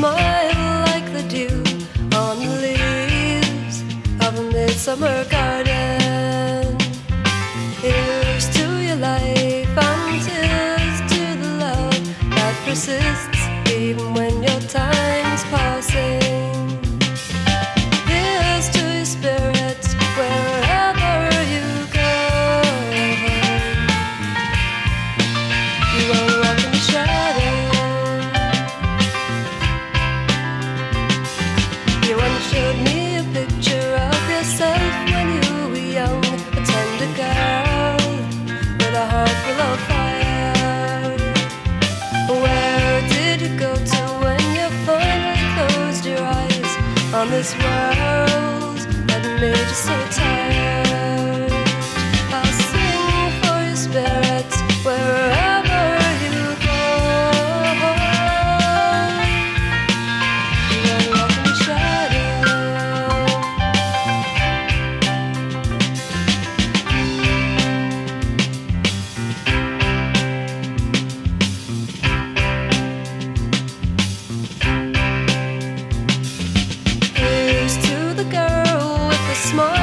smile like the dew on the leaves of a midsummer garden. This world that made you so tired? Smile